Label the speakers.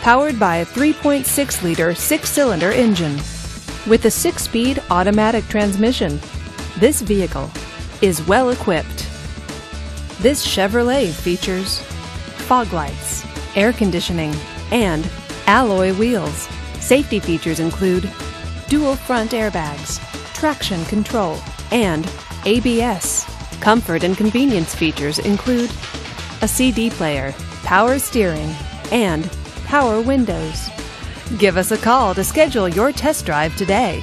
Speaker 1: powered by a 3.6 liter six cylinder engine. With a six speed automatic transmission, this vehicle is well equipped. This Chevrolet features fog lights, air conditioning, and alloy wheels. Safety features include dual front airbags, traction control, and ABS. Comfort and convenience features include a CD player, power steering, and power windows. Give us a call to schedule your test drive today.